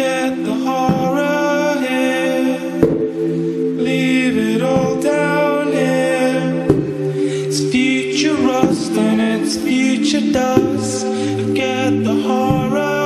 forget the horror here. Leave it all down here. It's future rust and it's future dust. Forget the horror.